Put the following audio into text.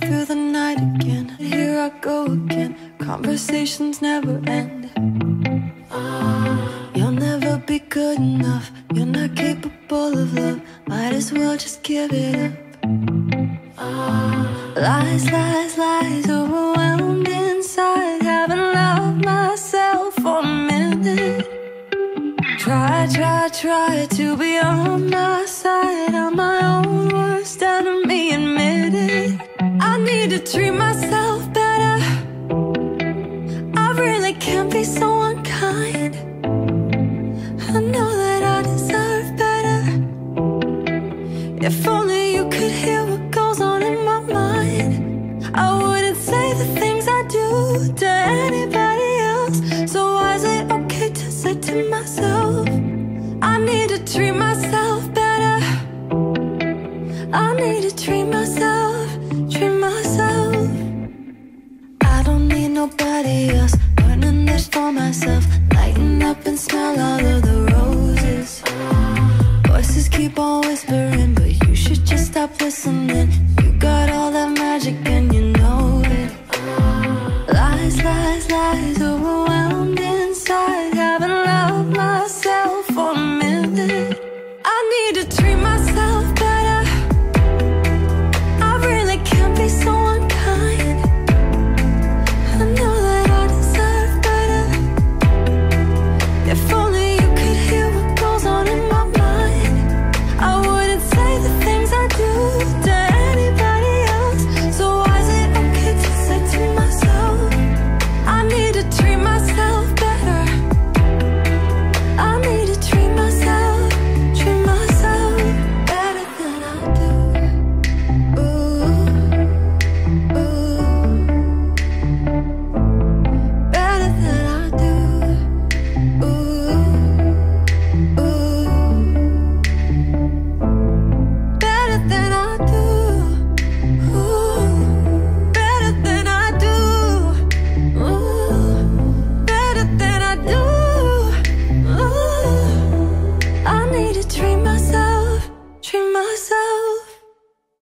through the night again. Here I go again, conversations never end. Ah, you'll never be good enough, you're not capable of love. Might as well just give it up. Ah, lies, lies, lies, overwhelmed inside. Haven't loved myself for a minute. Try, try, try to be on my to treat myself better. I really can't be so unkind. I know that I deserve better. If only you could hear what goes on in my mind. I wouldn't say the things I do to anybody else. So why is it okay to say to myself, I need to treat myself better? I need to treat myself, keep on whispering, but you should just stop listening. dreamer